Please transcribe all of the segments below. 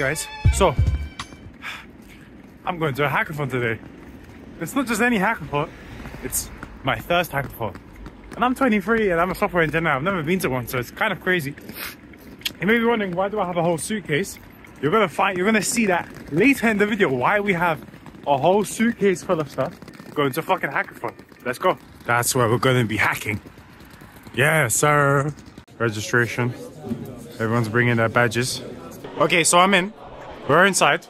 guys, so I'm going to a hackathon today. It's not just any hackathon, it's my first hackathon. And I'm 23 and I'm a software engineer. I've never been to one, so it's kind of crazy. You may be wondering why do I have a whole suitcase? You're gonna find you're gonna see that later in the video why we have a whole suitcase full of stuff going to fucking hackathon. Let's go. That's where we're gonna be hacking. Yeah, sir. Registration. Everyone's bringing their badges. Okay, so I'm in. We're inside.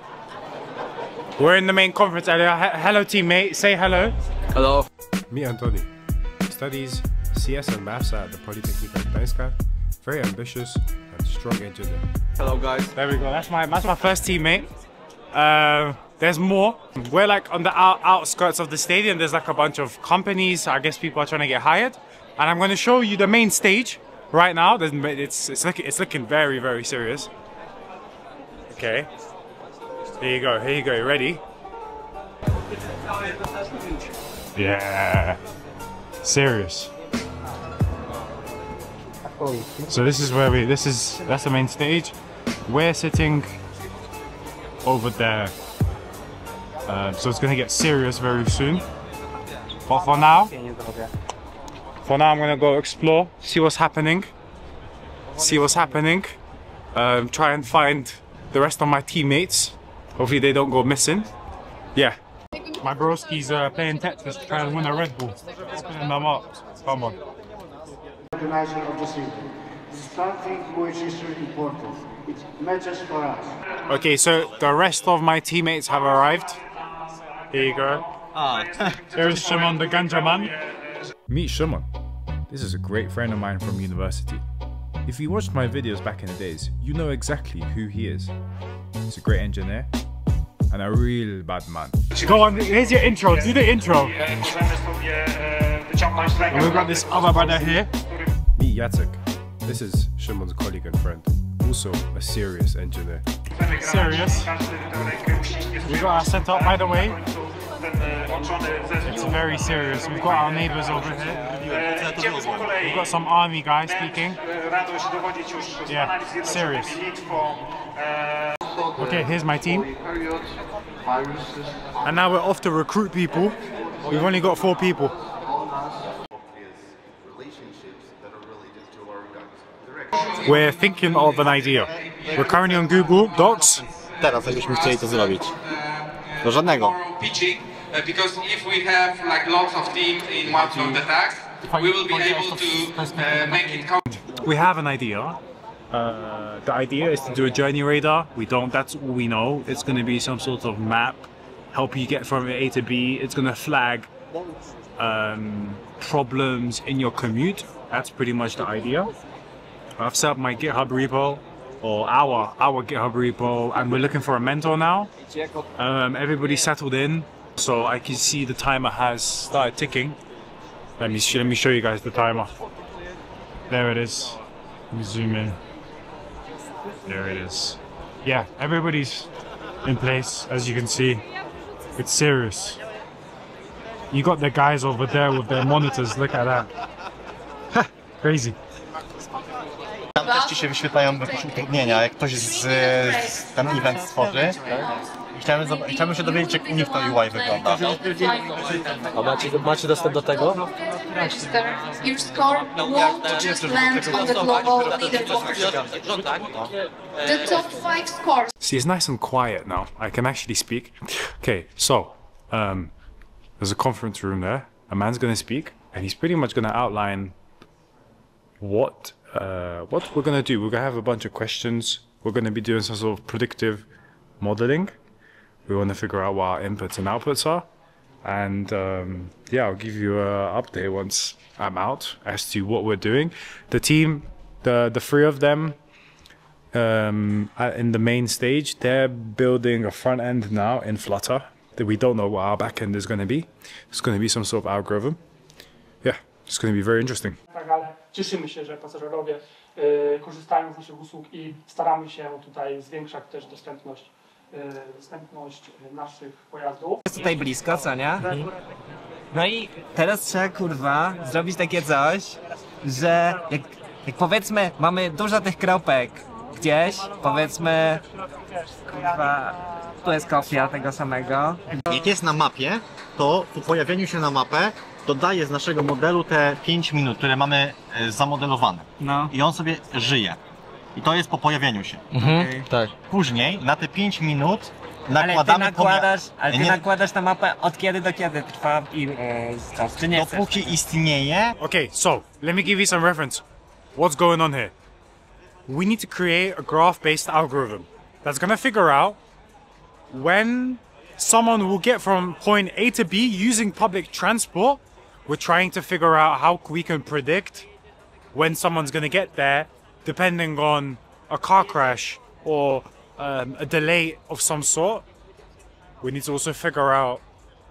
We're in the main conference area. He- hello, teammate. Say hello. Hello. Meet Antoni. Studies CS and Maths at the Polytechnic of Gdańska. Very ambitious and strong engineer. Hello guys. There we go. That's my that's my first teammate. Uh, there's more. We're like on the out- outskirts of the stadium. There's like a bunch of companies. I guess people are trying to get hired, and I'm going to show you the main stage right now. There's, it's it's looking it's looking very very serious. Okay. Here you go. Here you go. You ready? Yeah. Serious. So this is where we. This is that's the main stage. We're sitting over there. Uh, so it's gonna get serious very soon. But for now, for now I'm gonna go explore, see what's happening, see what's happening, um, try and find the rest of my teammates. Hopefully they don't go missing. Yeah. My broski's uh, playing Tetris trying to win a Red Bull. Spinning them up. Come on. organizing of the season. Something which is really important. It matters for us. Okay, so the rest of my teammates have arrived. Here you go. There's Shimon the Ganja man. Meet Shimon. This is a great friend of mine from university. If you watched my videos back in the days, you know exactly who he is. He's a great engineer and a real bad man. Go on, here's your intro. Do the intro. And we've got this other brother here. Meet Jacek. This is Shimon's colleague and friend, also a serious engineer. Serious. We got our setup, by the way. It's very serious. We've got our neighbors over here. We've got some army guys speaking. Yeah, serious. Okay, here's my team. And now we're off to recruit people. We've only got four people. relationships that are related to our guns. We're thinking of an idea. We're currently on Google Docs. Teraz jakbyśmy chcieli to zrobić. Do żadnego. Uh, because if we have like lots of teams in one of the tasks, we will be able to uh, make it come. We have an idea. Uh, the idea is to do a journey radar. We don't. That's all we know. It's going to be some sort of map, help you get from A to B. It's going to flag um, problems in your commute. That's pretty much the idea. I've set up my GitHub repo, or our our GitHub repo, and we're looking for a mentor now. Um, everybody's settled in, so I can see the timer has started ticking. Let me let me show you guys the timer. There it is. Let me zoom in. There it is. Yeah, everybody's in place, as you can see. It's serious. You got the guys over there with their monitors. Look at that. Crazy. Ci się wyświetlają jakieś utrudnienia, jak ktoś z, z ten event stworzy. Chciałem, zob- chciałbym się dowiedzieć, jak u nich to UI wygląda. A macie, macie dostęp do tego? register your score won't just land on the global leaderboard. The top five scores See, it's nice and quiet now. I can actually speak. Okay, so um, there's a conference room there. A man's gonna speak, and he's pretty much gonna outline what uh, what we're gonna do. We're gonna have a bunch of questions. We're gonna be doing some sort of predictive modeling. We want to figure out what our inputs and outputs are, and um, yeah, I'll give you an update once I'm out as to what we're doing. The team, the the three of them, um, in the main stage, they're building a front end now in Flutter. That we don't know what our back end is going to be. It's going to be some sort of algorithm. Yeah, it's going to be very interesting. Cieszymy się, że pasażerowie y, korzystają z naszych usług i staramy się tutaj zwiększać też dostępność, y, dostępność y, naszych pojazdów. jest tutaj blisko, co nie? No i teraz trzeba kurwa zrobić takie coś, że jak, jak powiedzmy mamy dużo tych kropek, gdzieś, powiedzmy, kurwa, tu jest kopia tego samego. Jak jest na mapie, to po pojawieniu się na mapę dodaje z naszego modelu te 5 minut, które mamy e, zamodelowane. No. I on sobie żyje. I to jest po pojawieniu się. Mhm, tak. Później na te 5 minut Ale ty nakładamy nakładasz, ale ty Nie- nakładasz na mapę od kiedy do kiedy trwa i e, czas, czy nie chcesz? Dopóki istnieje, Okay, so let me give you some reference. What's going on here? We need to create a graph-based algorithm that's gonna figure out when someone will get from point A to B using public transport. We're trying to figure out how we can predict when someone's gonna get there, depending on a car crash or um, a delay of some sort. We need to also figure out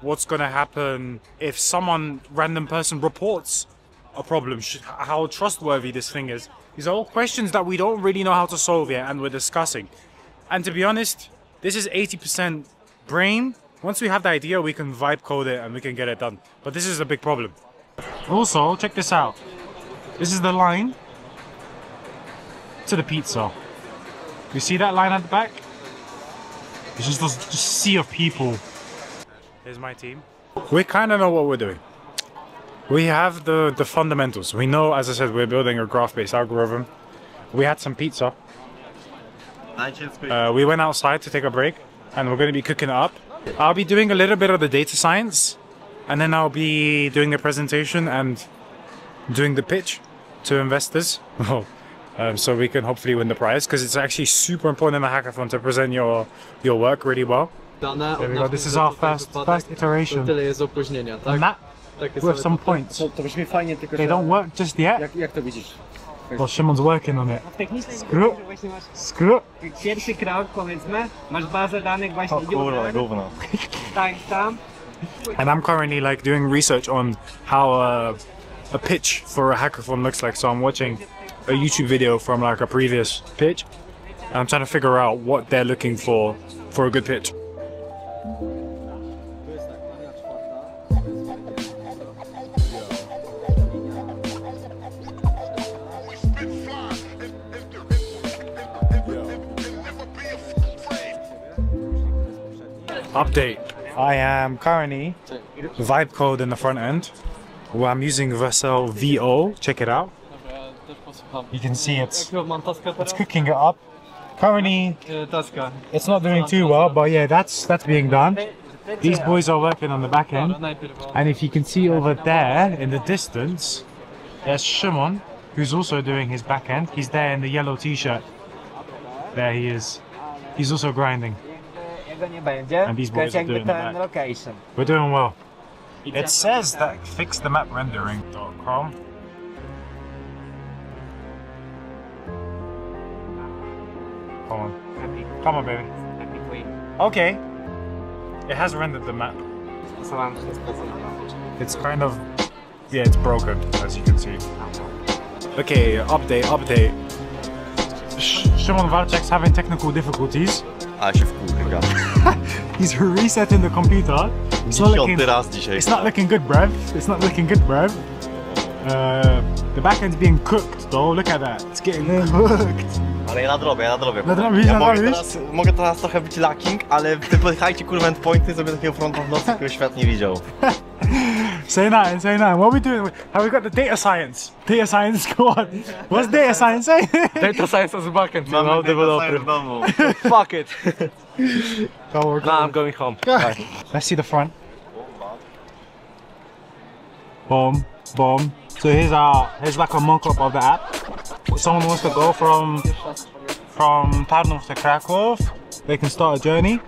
what's going to happen if someone random person reports a problem. How trustworthy this thing is. These are all questions that we don't really know how to solve yet and we're discussing. And to be honest this is 80% brain once we have the idea we can vibe code it and we can get it done but this is a big problem also check this out this is the line to the pizza you see that line at the back it's just this just sea of people Here's my team. We kind of know what we're doing. We have the, the fundamentals. We know, as I said, we're building a graph-based algorithm. We had some pizza. Uh, we went outside to take a break, and we're going to be cooking it up. I'll be doing a little bit of the data science, and then I'll be doing the presentation and doing the pitch to investors. um, so we can hopefully win the prize because it's actually super important in the hackathon to present your your work really well. Dane There we go. This is our first first iteration. Tyle jest opóźnienia. And that Takie with some points. To brzmi fajnie, tylko They don't work just yet. Jak, jak to widzisz? Well, Shimon's working on it. Technicznie Screw. że właśnie masz Screw. pierwszy krok, powiedzmy, masz bazę danych właśnie o kurwa, user, gówno. timestamp, And I'm currently like doing research on how uh, a pitch for a hackathon looks like. So I'm watching a YouTube video from like a previous pitch. And I'm trying to figure out what they're looking for for a good pitch. Update. I am currently vibe code in the front end. Well, I'm using Vercel v0. Check it out. You can see it's it's cooking it up. Currently, it's not doing too well, but yeah, that's that's being done. These boys are working on the back end, and if you can see over there in the distance, there's Shimon, who's also doing his back end. He's there in the yellow t-shirt. There he is. He's also grinding. Jego nie będzie, And these to jest boys are jakby doing the ten back. location. We're doing well. It says that fixthemaprendering.com. the map rendering.com. Come on. Come on, baby. Okay. It has rendered the map. Co mam wszystko It's kind of. Yeah, it's broken, as you can see. Okay, update, update. Sh- Shimon Walczak's having technical difficulties. A się wkurga. He's resetting the computer. It's not looking, raz dzisiaj. it's not looking good, bruv. It's not looking good, bruv. Uh, the backend's being cooked, though. Look at that. It's getting cooked. Ale ja nadrobię, ja nadrobię. Nadrobisz, ja mogę nadrobisz? teraz, mogę teraz trochę być lacking, ale wypychajcie kurwa endpointy, sobie takiego fronta w nocy, którego świat nie widział. Say that, say that. What are we doing? Have we got the data science? Data science squad. What's data science say? Data Science is backend, you Mamy know, data developer. science w domu. Fuck it. Go. Nah, I'm going home. Bye. Let's see the front. Boom, boom. So here's our here's like a mock-up of the app. If someone wants to go from from Tarnów to Krakow, they can start a journey.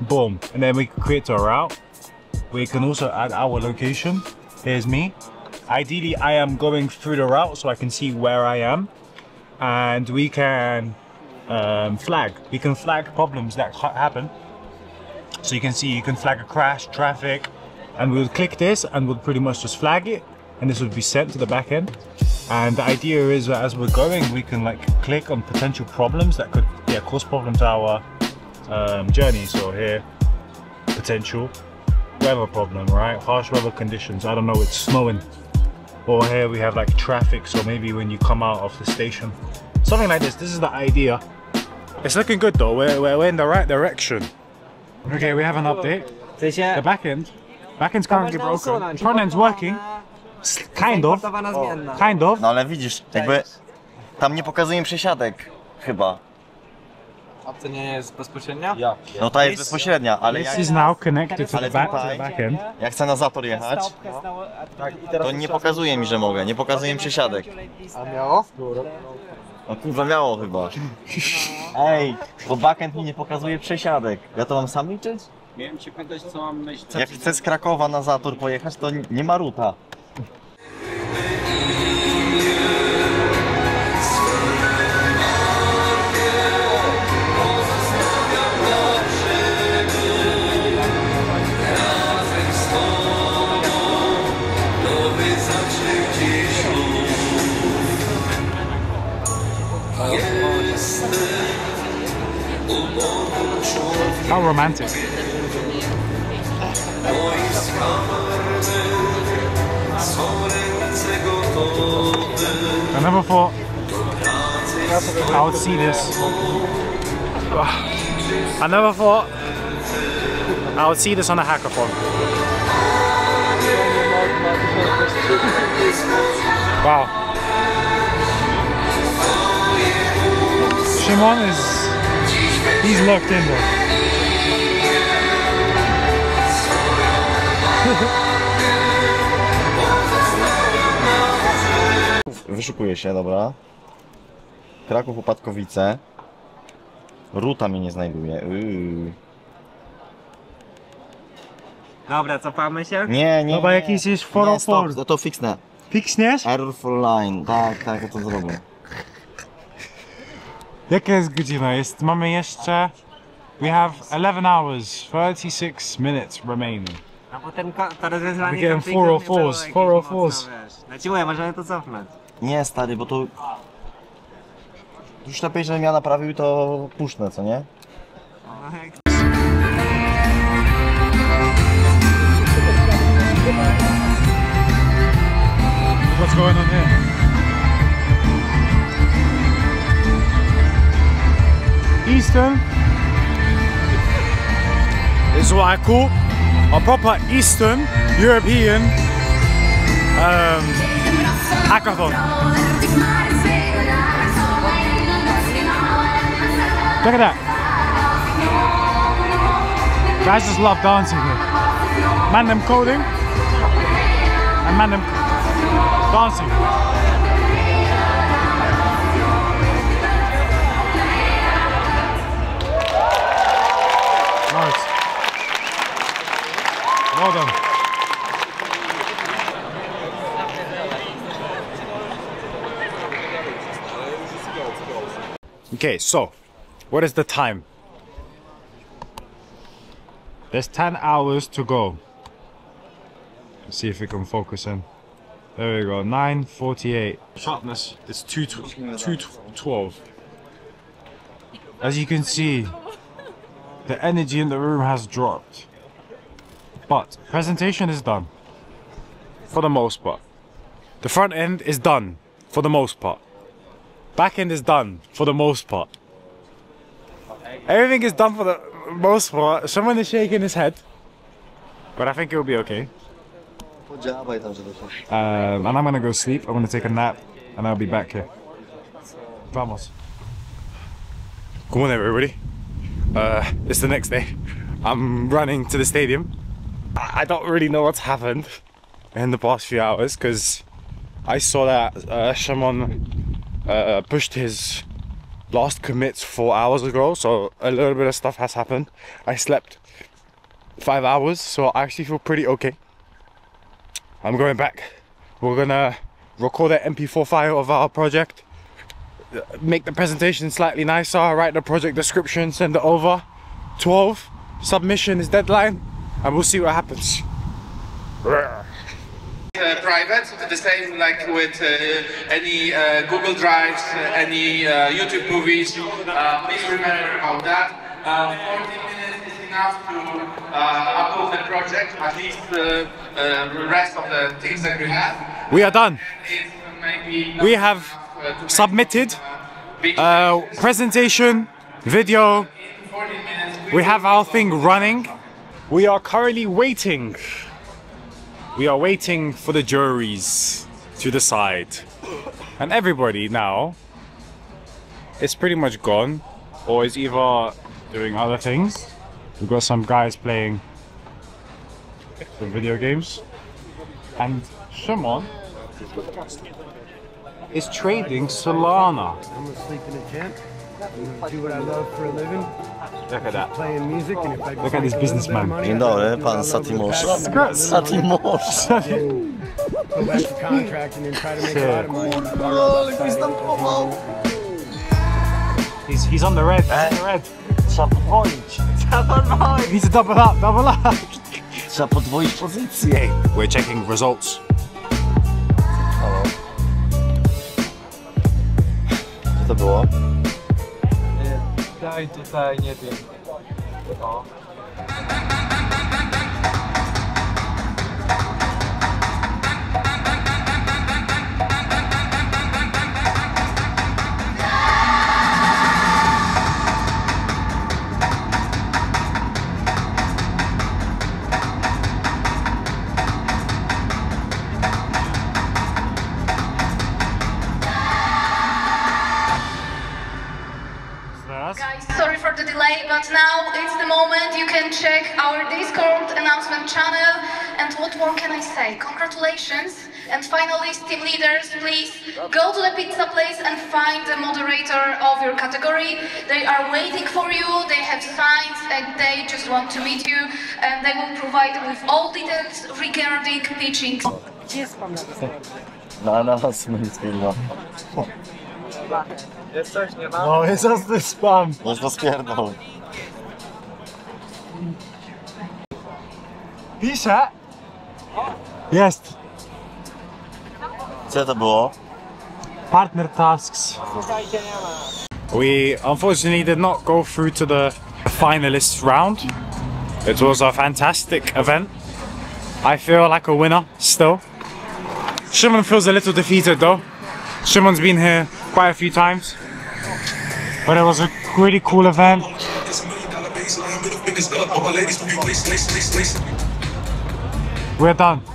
Boom, and then we can create a route. We can also add our location. Here's me. Ideally, I am going through the route so I can see where I am, and we can um, flag. We can flag problems that happen. So you can see you can flag a crash, traffic, and we'll click this and we'll pretty much just flag it and this would be sent to the back end. And the idea is that as we're going, we can like click on potential problems that could yeah, cause problem to our um, journey. So here, potential weather problem, right? Harsh weather conditions. I don't know, it's snowing. Or here we have like traffic. So maybe when you come out of the station, Something like this. This is the idea. It's looking good though. We're, we're, we're in the right direction. Okay, we have an update. W sensie... The back end. Back end's currently broken. usunąć. Front end's working. Kind of. Importowana zmienna. Kind of. No ale widzisz, jakby tam nie pokazuje przesiadek chyba. A to nie jest bezpośrednia? No ta jest bezpośrednia, ale This jak, is now connected to Ale the back, to the jak chcę na zator jechać, to nie pokazuje mi, że mogę, nie pokazuje mi przesiadek. A miało? No kurwa miało chyba. Ej, bo backend mi nie pokazuje przesiadek. Ja to mam sam liczyć? Miałem cię pytać, co mam myśleć. Jak chcę z Krakowa na zator pojechać, to nie ma ruta. How romantic. I never thought I would see this. I never thought I would see this on a hackathon. Wow. Shimon is he's locked in there. Się, dobra. Kraków Upadkowice. Ruta mnie nie znajduje. Yy. Dobra, cofamy się? Nie, nie. Dobra, nie. jakiś jest Nie, 404. stop, to, to fixnę. Fixniesz? Error for line. Tak, tak, ja to zrobię. Jaka jest godzina? Jest, mamy jeszcze... We have 11 hours, 36 minutes remaining. A potem ko- to rozwiązanie Widziałem konfliktu nie 404s, było jakieś 404s. mocno, wiesz. No ci mówię, możemy to cofnąć. Nie, stary, bo to... Już lepiej, żebym ja naprawił, to puszczę, co nie? No, jak What's going on here? Eastern This is what I call a proper Eastern European um, hackathon. Look at that. Guys just love dancing here. Man them coding and man them dancing. Well done. Okay, so what is the time? There's 10 hours to go. Let's see if we can focus in. There we go, 9.48. Sharpness is 2, 212. As you can see, the energy in the room has dropped. But presentation is done. For the most part. The front end is done. For the most part. Back end is done. For the most part. Everything is done for the most part. Someone is shaking his head. But I think it will be okay. Um, and I'm gonna go sleep. I'm gonna take a nap, and I'll be back here. Vamos. Good morning, everybody. Uh, it's the next day. I'm running to the stadium. I don't really know what's happened in the past few hours because I saw that uh, Shimon uh, pushed his last commits four hours ago, so a little bit of stuff has happened. I slept five hours, so I actually feel pretty okay. I'm going back. We're gonna record the MP4 file of our project, uh, make the presentation slightly nicer, write the project description, send it over. 12 submission is deadline, and we'll see what happens. uh, private, the same like with uh, any uh, Google Drives, uh, any uh, YouTube movies. Uh, please remember about that. Uh, 40 minutes is enough to uh, upload the project, at least the uh, rest of the things that we have. We are done. It's maybe not We have uh, submitted presentation, video. We have our thing running. We are currently waiting. We are waiting for the juries to decide. And everybody now is pretty much gone or is either doing other things. We've got some guys playing some video games. And Shimon is trading Solana. I'm gonna sleep in a tent. I'm gonna do what I love for a living. Look at that. Playing music and if I Look at this businessman. Dzień eh, dobry, pan Satimosz. Satimosz. Go back to contracting and try to make a lot of money. He's, he's on the red. He's on the red. Trzeba podwoić. Trzeba podwoić. Needs to double up, double up. Trzeba podwoić pozycję. We're checking results. Co to było? Daj tutaj, nie wiem. O. for the delay, but now it's the moment you can check our Discord announcement channel. And what more can I say? Congratulations! And finalists, team leaders, please go to the pizza place and find the moderator of your category. They are waiting for you, they have signs, and they just want to meet you. And they will provide with all details regarding pitching. Na nas my filma. Jest coś, nie ma? No, jest ostry spam. Jest to spierdol. Pisze. Jest. Co to było? Partner tasks. We unfortunately did not go through to the finalists round. It was a fantastic event. I feel like a winner still. Shimon feels a little defeated though. Shimon's been here quite a few times. But it was a really cool event. We're done.